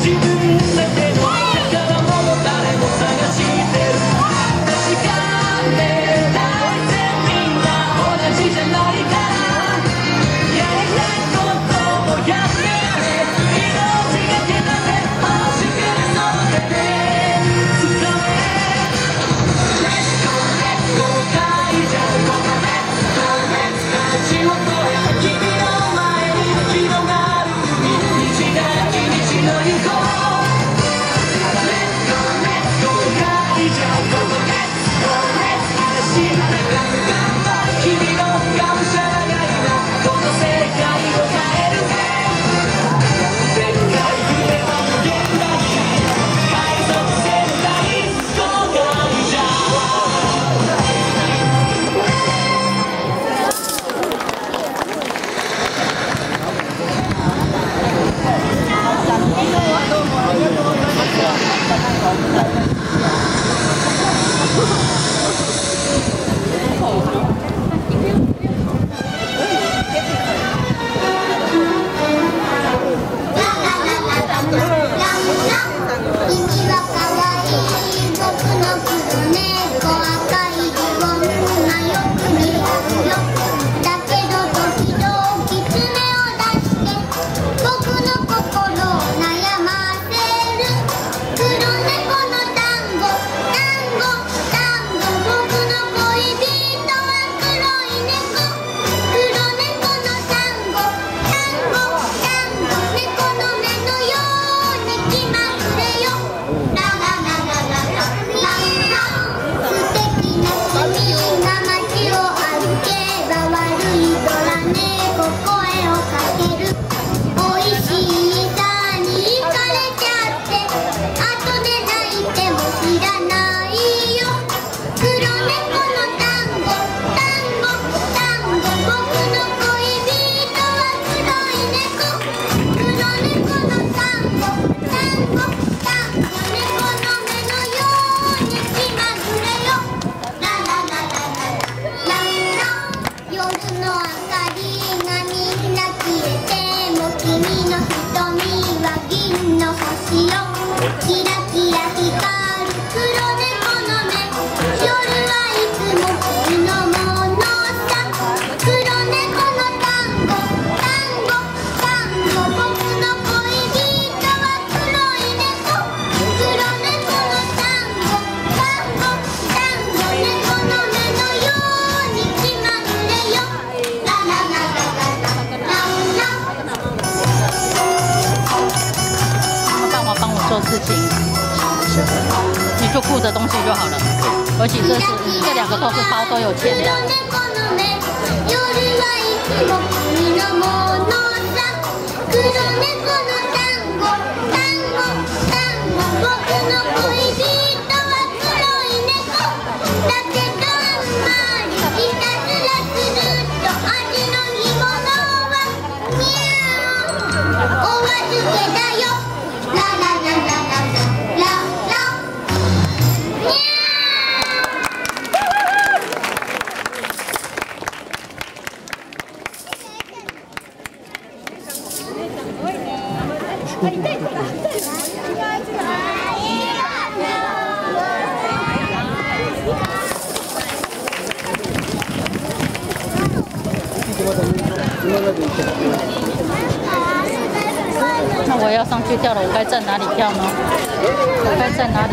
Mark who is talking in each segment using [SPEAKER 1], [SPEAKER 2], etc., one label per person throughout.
[SPEAKER 1] 自分だけ而且这
[SPEAKER 2] 是这两个都是包都
[SPEAKER 1] 有钱
[SPEAKER 2] 的。我要上去跳了，我该在哪里跳呢？我该在哪里？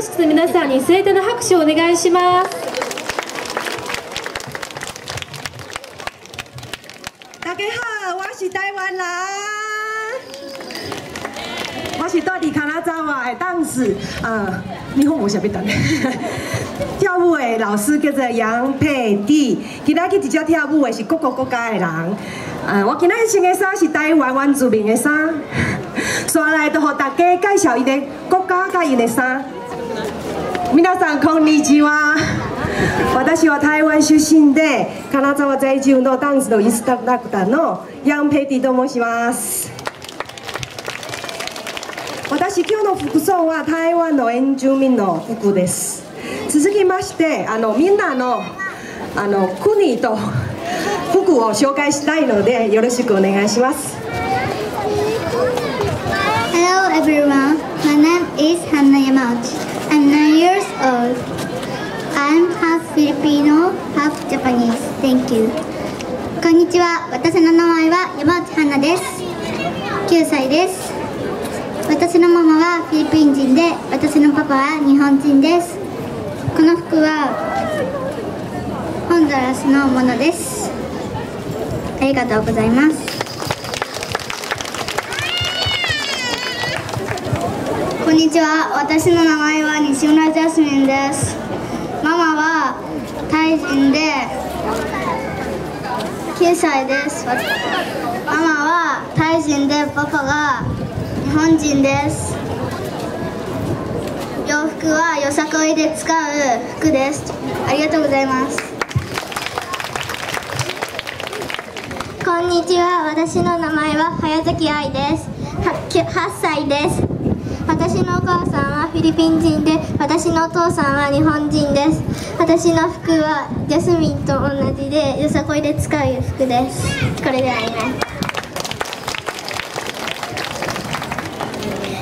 [SPEAKER 3] スの皆さんに盛大な拍手をお願いします
[SPEAKER 4] 大家好，我是台湾人，我是住伫金沢的当时，呃，你好，我想要等。跳舞的老师叫做杨佩蒂，今仔去直接跳舞的是各个国家的人。呃，我今仔穿的衫是台湾原住民的衫，刷来就和大家介绍伊的国家甲伊的衫。皆さんこんにちは。私は台湾出身で金沢在住のダンスのインストラクターのヤン・ペイティと申します私今日の服装は台湾の原住民の服です続きましてあのみんなのあの国と服を紹介したいのでよろしくお願いします
[SPEAKER 5] Hello everyone, my name is Hannah Yamauchi. I'm 9 years old. I'm half Filipino, half Japanese. Thank you. こんにちは。私の名前は山内花です。9歳です。私のママはフィリピン人で、私のパパは日本人です。この服はホンドラスのものです。ありがとうございます。こんにちは。私の名前は西村ジャスミンです。ママはタイ人で9歳です。ママはタイ人でパパが日本人です。洋服はよさこいで使う服です。ありがとうございます。こんにちは。私の名前は早崎愛です。はきゅ8歳です。私のお母さんはフィリピン人で私のお父さんは日本人です私の服はジャスミンと同じでよさこいで使う服ですこれであります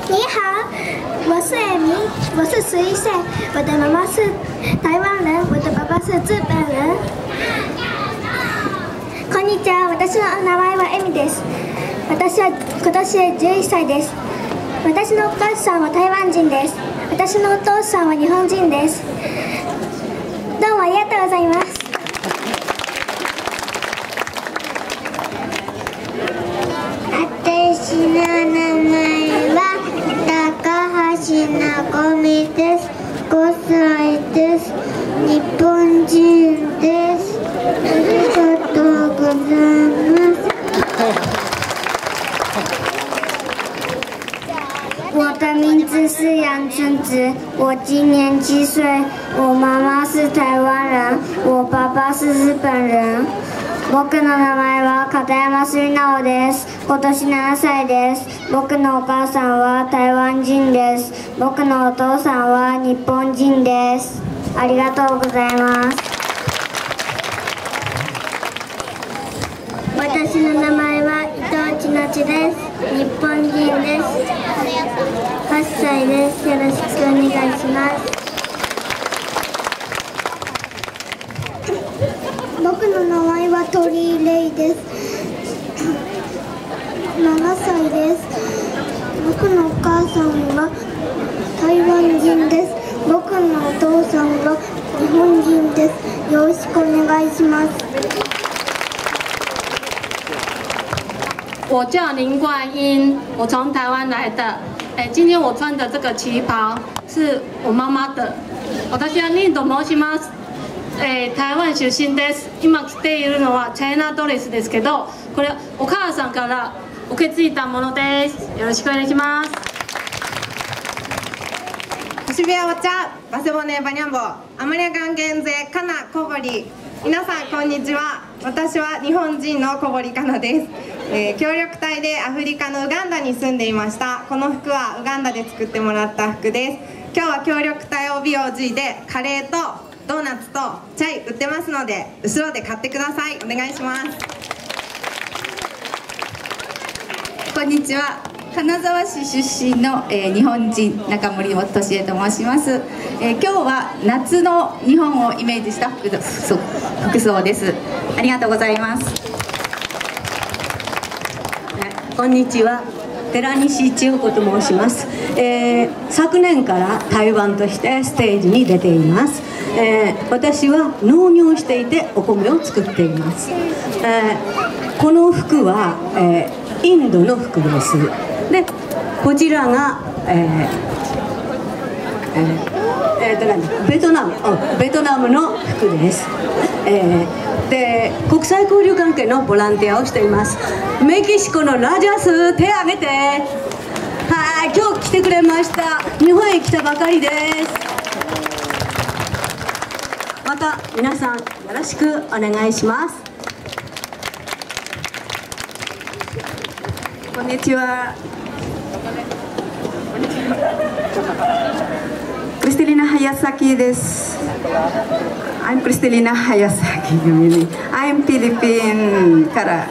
[SPEAKER 6] 你好，我是艾米，我是十一岁，我的妈妈是台湾人，我的爸爸是日本人。こんにちは、私の名前はエミです。私は今年11歳です。私のお母さんは台湾人です。私のお父さんは日本人です。どうもありがとうございます。
[SPEAKER 5] 私の名前は高橋なごみです5歳です日本人ですありがとうございます我的名字是杨春子，我今年七岁，我妈妈是台湾人，我爸爸是日本人。僕の名前は片山水直です。今年7歳です。僕のお母さんは台湾人です。僕のお父さんは日本人です。ありがとうございます。私の名前です。日本人です。8歳です。よろしくお願いします。僕の名前は鳥居レイです。7歳です。僕のお母さんは台湾人です。僕のお父さんは日本人です。よろしくお願いします。
[SPEAKER 7] 我叫林冠英，我从台湾来的。哎，今天我穿的这个旗袍是我妈妈的。私はニート申します。えー、台湾出身です。今着ているのはチャイナドレスですけど、これお母さんから受け継いだものです。よろしくお願いします。
[SPEAKER 4] 渋谷お茶バセボネバニャンボアマリアガン減税かな小堀皆さんこんにちは私は日本人の小堀かなです、えー協力隊でアフリカのウガンダに住んでいました。この服はウガンダで作ってもらった服です。今日は協力隊 OBOG でカレーとドーナツとチャイ売ってますので後ろで買ってください。お願いします。
[SPEAKER 8] こんにちは。金沢市出身の、えー日本人中森俊恵と申します、えー今日は夏の日本をイメージした服服装です。ありがとうございます。
[SPEAKER 9] こんにちは。寺西千代子と申します、えー昨年から台湾としてステージに出ています、えー私は農業していてお米を作っています、えーこの服は、えーインドの服です。でこちらが、えーえーえーとベトナム。ベトナムの服です、えーで国際交流関係のボランティアをしています。メキシコのラジャス手挙げて。はい今日来てくれました。日本へ来たばかりです。また皆さんよろしくお願いします。
[SPEAKER 10] こんにちは。クリステリーナ・ハヤサキです。I'm クリステリーナ・ハヤサキ。I'm フィリピンから。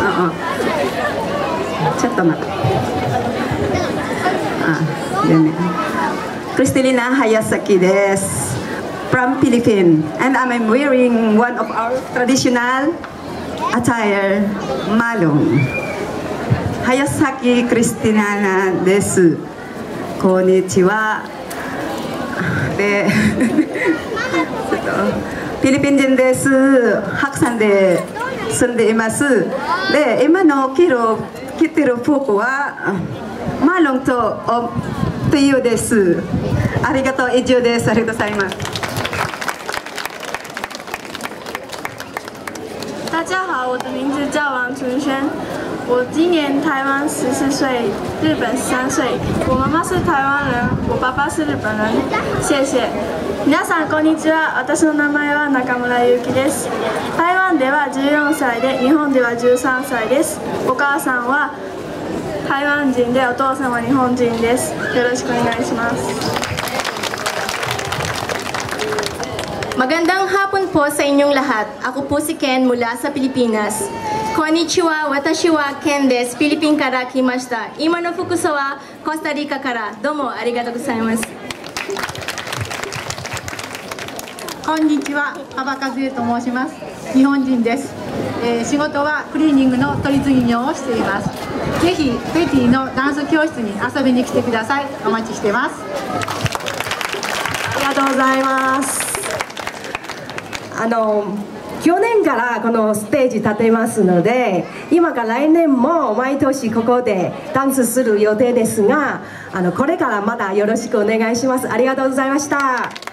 [SPEAKER 10] ああちょっと待って。あ、でね。クリステリーナ・ハヤサキです。From Philippines, and I'm wearing one of our traditional attire, malong. 早崎クリスティナナです。こんにちは。で、フィリピン人です。白山で住んでいます。で、今の着る着てる服はマロンとおというです。ありがとう、以上です。ありがとうございます。
[SPEAKER 11] 大家好，我的名字叫王纯轩，我今年台湾十四岁，日本十三岁。我妈妈是台湾人，我爸爸是日本人。谢谢。皆さんこんにちは。私の名前は中村ゆうきです。台湾では14歳で、日本では13歳です。お母さんは台湾人でお父さ日本人です。よろしくお願いします。
[SPEAKER 12] こんにちは私はケンですフィリピンから来ました今の服装はコスタリカからどうもありがとうございます
[SPEAKER 13] こんにちは幅和恵と申します日本人です、えー、仕事はクリーニングの取り次ぎをしていますぜひペティのダンス教室に遊びに来てください。お待ちしてます。
[SPEAKER 4] ありがとうございます。あの去年からこのステージ立てますので今から来年も毎年ここでダンスする予定ですがあのこれからまだよろしくお願いしますありがとうございました